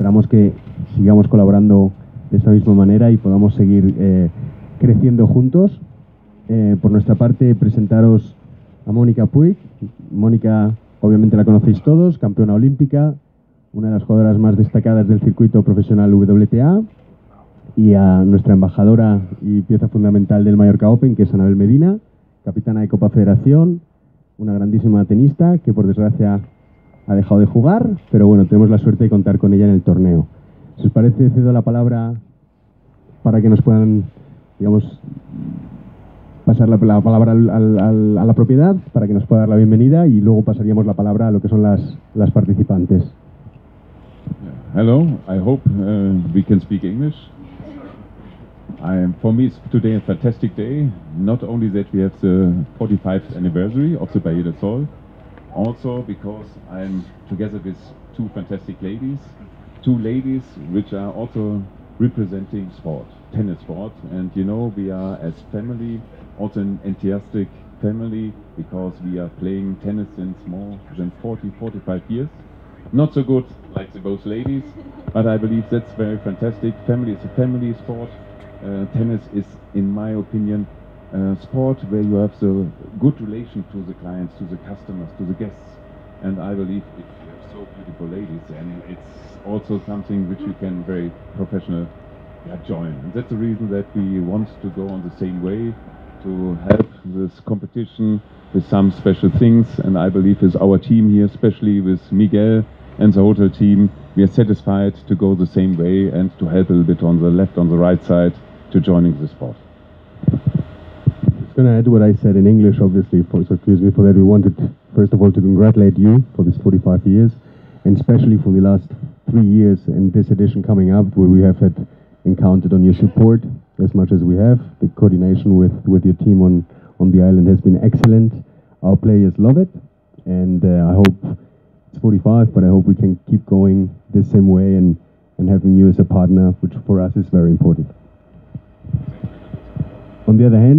esperamos que sigamos colaborando de esta misma manera y podamos seguir eh, creciendo juntos. Eh, por nuestra parte, presentaros a Mónica Puig. Mónica, obviamente la conocéis todos, campeona olímpica, una de las jugadoras más destacadas del circuito profesional WTA, y a nuestra embajadora y pieza fundamental del Mallorca Open, que es Anabel Medina, capitana de Copa Federación, una grandísima tenista que por desgracia ha dejado de jugar, pero bueno, tenemos la suerte de contar con ella en el torneo. Si os parece, cedo la palabra para que nos puedan, digamos, pasar la, palabra a la propiedad, para que nos pueda dar la bienvenida y luego pasaríamos la palabra a lo que son las, las participantes. Hello, I hope uh, we can speak English. for me, it's today a fantastic day. Not only that we have the 45th anniversary of the Bayer Sol, also because I'm together with two fantastic ladies, two ladies which are also representing sport, tennis sport. And you know, we are as family, also an enthusiastic family because we are playing tennis since more than 40, 45 years. Not so good like the both ladies, but I believe that's very fantastic. Family is a family sport. Uh, tennis is, in my opinion, a sport where you have the good relation to the clients, to the customers, to the guests. And I believe if you have so beautiful ladies, and it's also something which you can very professional yeah, join. And that's the reason that we want to go on the same way to help this competition with some special things. And I believe with our team here, especially with Miguel and the hotel team, we are satisfied to go the same way and to help a little bit on the left, on the right side to joining the sport going to add what I said in English, obviously, for, so excuse me for that. We wanted, first of all, to congratulate you for this 45 years, and especially for the last three years and this edition coming up, where we have had encountered on your support as much as we have. The coordination with, with your team on, on the island has been excellent. Our players love it, and uh, I hope it's 45, but I hope we can keep going the same way and, and having you as a partner, which for us is very important. On the other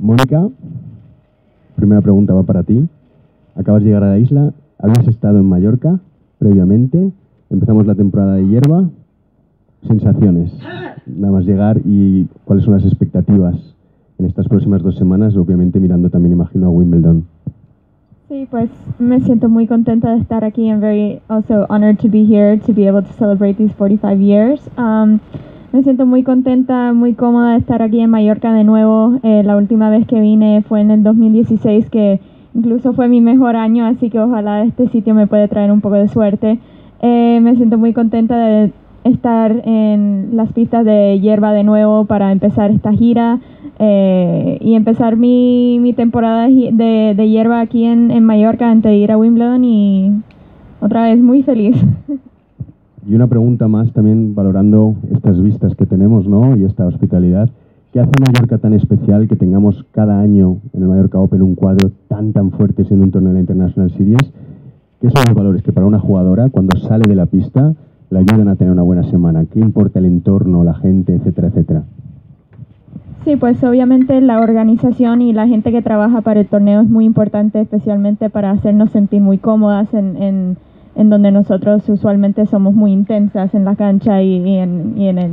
Mónica, primera pregunta va para ti. Acabas de llegar a la isla, habías estado en Mallorca previamente, empezamos la temporada de hierba. Sensaciones, nada más llegar y cuáles son las expectativas en estas próximas dos semanas, obviamente mirando también, imagino, a Wimbledon. Sí, pues me siento muy contenta de estar aquí and very also honored to be here to be able to celebrate these 45 years. Um, me siento muy contenta, muy cómoda de estar aquí en Mallorca de nuevo. Eh, la última vez que vine fue en el 2016, que incluso fue mi mejor año, así que ojalá este sitio me puede traer un poco de suerte. Eh, me siento muy contenta de estar en las pistas de hierba de nuevo para empezar esta gira eh, y empezar mi, mi temporada de, de hierba aquí en, en Mallorca antes de ir a Wimbledon y otra vez muy feliz. Y una pregunta más también valorando estas vistas que tenemos ¿no? y esta hospitalidad. ¿Qué hace Mallorca tan especial que tengamos cada año en el Mallorca Open un cuadro tan tan fuerte siendo un torneo de la International Series? ¿Qué son los valores que para una jugadora cuando sale de la pista le ayudan a tener una buena semana? ¿Qué importa el entorno, la gente, etcétera, etcétera? Sí, pues obviamente la organización y la gente que trabaja para el torneo es muy importante, especialmente para hacernos sentir muy cómodas en, en en donde nosotros usualmente somos muy intensas en la cancha y, en, y en el,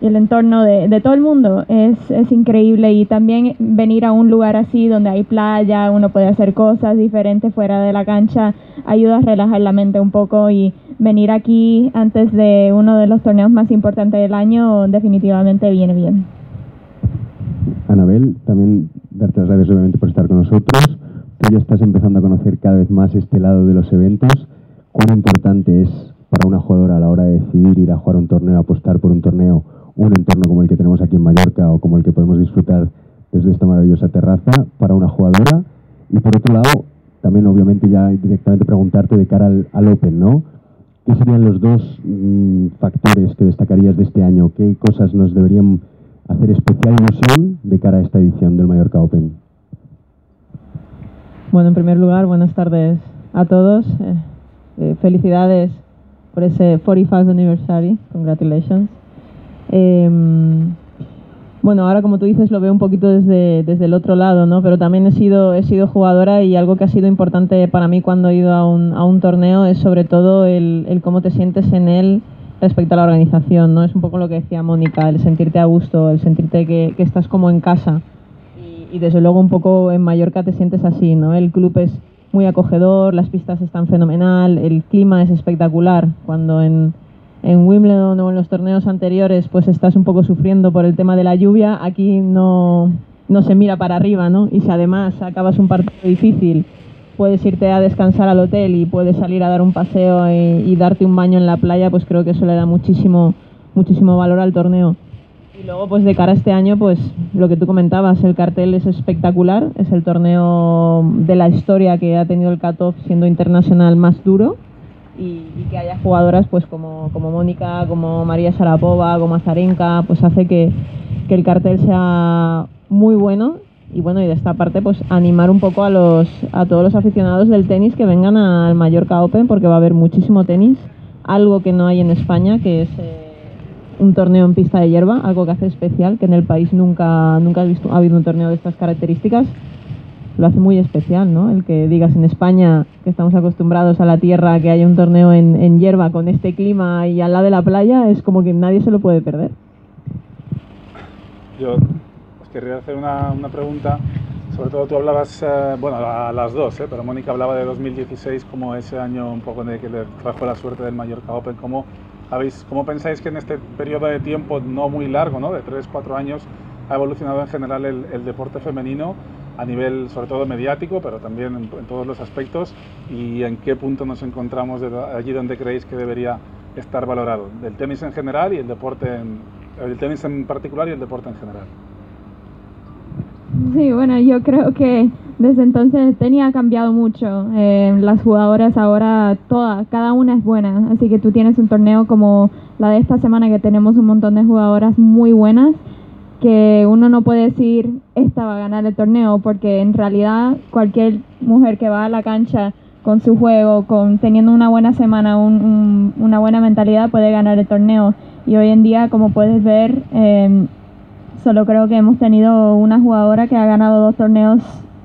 y el, entorno de, de, todo el mundo. Es, es increíble y también venir a un lugar así donde hay playa, uno puede hacer cosas diferentes fuera de la cancha, ayuda a relajar la mente un poco y venir aquí antes de uno de los torneos más importantes del año definitivamente viene bien. Anabel, también darte las gracias obviamente por estar con nosotros. Tú ya estás empezando a conocer cada vez más este lado de los eventos cuán importante es para una jugadora a la hora de decidir ir a jugar un torneo, apostar por un torneo, un entorno como el que tenemos aquí en Mallorca o como el que podemos disfrutar desde esta maravillosa terraza para una jugadora. Y por otro lado, también obviamente ya directamente preguntarte de cara al, Open, ¿no? ¿Qué serían los dos mm, factores que destacarías de este año? ¿Qué cosas nos deberían hacer especial ilusión de cara a esta edición del Mallorca Open? Bueno, en primer lugar, buenas tardes a todos. Eh, eh, felicidades por ese 45th anniversary, congratulations. Eh, Bueno, ahora como tú dices lo veo un poquito desde, desde el otro lado, ¿no? Pero también he sido, he sido jugadora y algo que ha sido importante para mí cuando he ido a un, a un torneo es sobre todo el, el, cómo te sientes en él respecto a la organización, ¿no? Es un poco lo que decía Mónica, el sentirte a gusto, el sentirte que, que estás como en casa. Y, y, desde luego un poco en Mallorca te sientes así, ¿no? El club es muy acogedor, las pistas están fenomenal, el clima es espectacular. Cuando en en Wimbledon o en los torneos anteriores pues estás un poco sufriendo por el tema de la lluvia, aquí no, no se mira para arriba, ¿no? Y si además acabas un partido difícil, puedes irte a descansar al hotel y puedes salir a dar un paseo y, y, darte un baño en la playa, pues creo que eso le da muchísimo, muchísimo valor al torneo. Y luego, pues de cara a este año, pues lo que tú comentabas, el cartel es espectacular, es el torneo de la historia que ha tenido el Katov siendo internacional más duro y, y, que haya jugadoras pues como, como Mónica, como María Sharapova, como Azarenka, pues hace que, que, el cartel sea muy bueno y bueno, y de esta parte pues animar un poco a los a todos los aficionados del tenis que vengan al Mallorca Open porque va a haber muchísimo tenis, algo que no hay en España, que es eh, un torneo en pista de hierba, algo que hace especial, que en el país nunca nunca ha, habido un torneo de estas características lo hace muy especial, ¿no? El que digas en España, que estamos acostumbrados a la tierra, que haya un torneo en, en hierba con este clima y al lado de la playa, es como que nadie se lo puede perder. Yo os querría hacer una, una pregunta. Sobre todo tú hablabas, eh, bueno, a las dos, ¿eh? pero Mónica hablaba de 2016 como ese año un poco de que le trajo la suerte del Mallorca Open. ¿Cómo, habéis, ¿Cómo pensáis que en este periodo de tiempo no muy largo, ¿no? de 3-4 años, ha evolucionado en general el, el deporte femenino? a nivel sobre todo mediático, pero también en, en, todos los aspectos y en qué punto nos encontramos de allí donde creéis que debería estar valorado, del tenis en general y el deporte en, el tenis en particular y el deporte en general. Sí, bueno, yo creo que desde entonces ha cambiado mucho. Eh, las jugadoras ahora, todas, cada una es buena. Así que tú tienes un torneo como la de esta semana que tenemos un montón de jugadoras muy buenas que uno no puede decir esta va a ganar el torneo porque en realidad cualquier mujer que va a la cancha con su juego, con teniendo una buena semana, un, un, una buena mentalidad puede ganar el torneo y hoy en día como puedes ver eh, solo creo que hemos tenido una jugadora que ha ganado dos torneos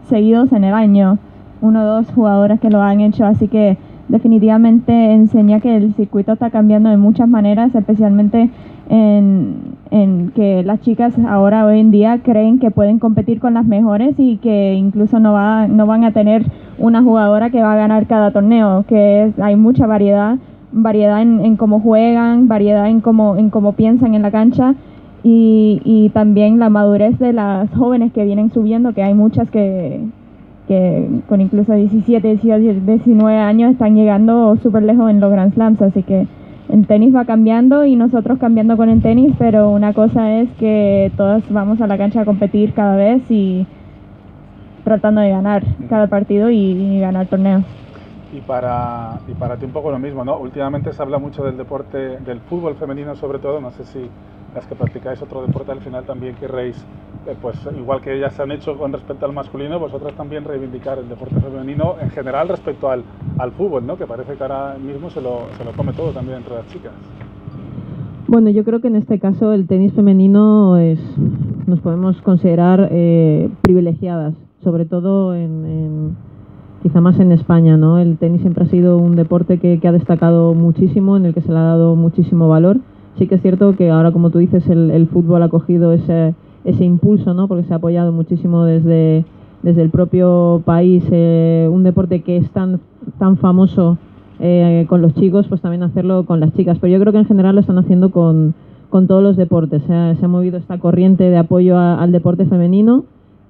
seguidos en el año, uno o dos jugadoras que lo han hecho, así que definitivamente enseña que el circuito está cambiando de muchas maneras, especialmente en, en, que las chicas ahora hoy en día creen que pueden competir con las mejores y que incluso no, va, no van a tener una jugadora que va a ganar cada torneo, que hay mucha variedad, variedad en, en cómo juegan, variedad en cómo, en cómo piensan en la cancha y, y también la madurez de las jóvenes que vienen subiendo, que hay muchas que, que con incluso 17, 18, 19 años están llegando súper lejos en los Grand Slams, así que el tenis va cambiando y nosotros cambiando con el tenis, pero una cosa es que todas vamos a la cancha a competir cada vez y tratando de ganar cada partido y, y ganar torneos. Y para, y para ti un poco lo mismo, ¿no? Últimamente se habla mucho del deporte, del fútbol femenino sobre todo, no sé si las que practicáis otro deporte al final también querréis, eh, pues igual que ellas se han hecho con respecto al masculino, vosotras también reivindicar el deporte femenino en general respecto al, al fútbol, ¿no? Que parece que ahora mismo se lo, se lo come todo también entre las chicas. Bueno, yo creo que en este caso el tenis femenino es, nos podemos considerar eh, privilegiadas, sobre todo en, en, quizá más en España, ¿no? El tenis siempre ha sido un deporte que, que ha destacado muchísimo, en el que se le ha dado muchísimo valor sí que es cierto que ahora, como tú dices, el, el fútbol ha cogido ese, ese impulso, ¿no? Porque se ha apoyado muchísimo desde, el propio país, eh, un deporte que es tan, tan famoso eh, con los chicos, pues también hacerlo con las chicas. Pero yo creo que en general lo están haciendo con, con todos los deportes. Se ha, movido esta corriente de apoyo al deporte femenino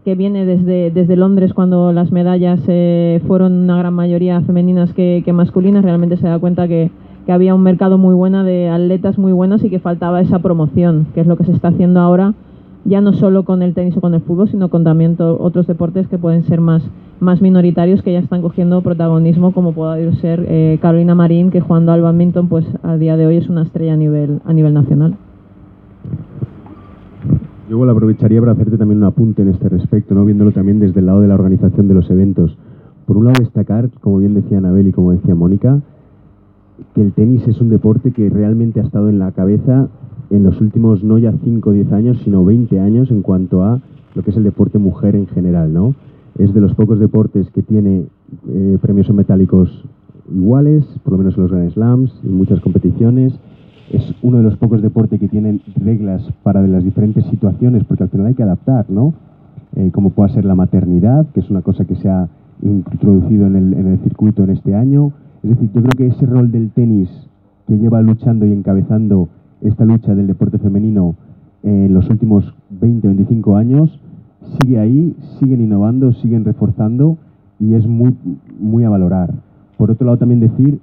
que viene desde, Londres cuando las medallas eh, fueron una gran mayoría femeninas que masculinas. Realmente se da cuenta que que había un mercado muy bueno de atletas muy buenos y que faltaba esa promoción, que es lo que se está haciendo ahora, ya no solo con el tenis o con el fútbol, sino con también otros deportes que pueden ser más, más minoritarios, que ya están cogiendo protagonismo, como puede ser eh, Carolina Marín, que jugando al badminton, pues a día de hoy es una estrella a nivel, a nivel nacional. Yo igual aprovecharía para hacerte también un apunte en este respecto, ¿no? viéndolo también desde el lado de la organización de los eventos. Por un lado, destacar, como bien decía Anabel y como decía Mónica, que el tenis es un deporte que realmente ha estado en la cabeza en los últimos no ya 5 o 10 años, sino 20 años en cuanto a lo que es el deporte mujer en general, ¿no? Es de los pocos deportes que tiene eh, premios en metálicos iguales, por lo menos en los Grand Slams y muchas competiciones. Es uno de los pocos deportes que tienen reglas para las diferentes situaciones, porque al final hay que adaptar, ¿no? Eh, como pueda ser la maternidad, que es una cosa que se ha introducido en el, en el circuito en este año. Es decir, yo creo que ese rol del tenis que lleva luchando y encabezando esta lucha del deporte femenino en los últimos 20, 25 años, sigue ahí, siguen innovando, siguen reforzando y es muy, muy a valorar. Por otro lado, también decir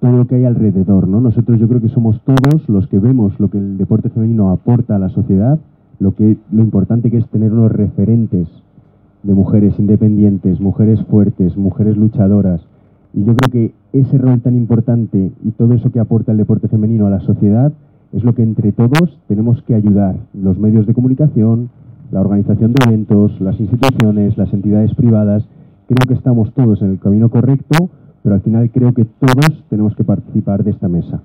todo lo que hay alrededor, ¿no? Nosotros yo creo que somos todos los que vemos lo que el deporte femenino aporta a la sociedad, lo, que, lo importante que es tener unos referentes de mujeres independientes, mujeres fuertes, mujeres luchadoras. Y yo creo que ese rol tan importante y todo eso que aporta el deporte femenino a la sociedad es lo que entre todos tenemos que ayudar. Los medios de comunicación, la organización de eventos, las instituciones, las entidades privadas. Creo que estamos todos en el camino correcto, pero al final creo que todos tenemos que participar de esta mesa.